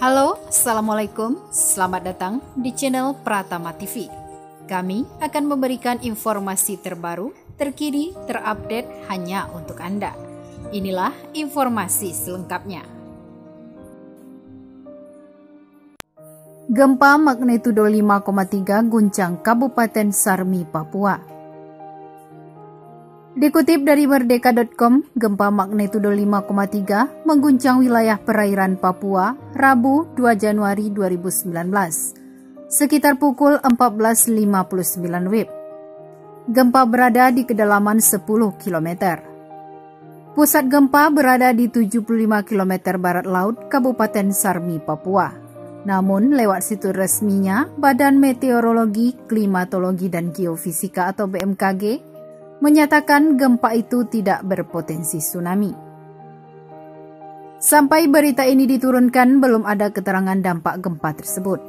Halo, Assalamualaikum. Selamat datang di channel Pratama TV. Kami akan memberikan informasi terbaru, terkini, terupdate hanya untuk Anda. Inilah informasi selengkapnya. Gempa magnitudo 5,3 guncang Kabupaten Sarmi, Papua. Dikutip dari merdeka.com, gempa magnitudo 5,3 mengguncang wilayah perairan Papua Rabu 2 Januari 2019 sekitar pukul 14.59 WIB. Gempa berada di kedalaman 10 km. Pusat gempa berada di 75 km barat laut Kabupaten Sarmi, Papua. Namun, lewat situs resminya, Badan Meteorologi, Klimatologi, dan Geofisika atau BMKG menyatakan gempa itu tidak berpotensi tsunami. Sampai berita ini diturunkan, belum ada keterangan dampak gempa tersebut.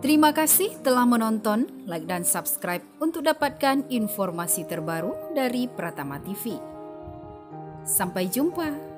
Terima kasih telah menonton, like dan subscribe untuk dapatkan informasi terbaru dari Pratama TV. Sampai jumpa.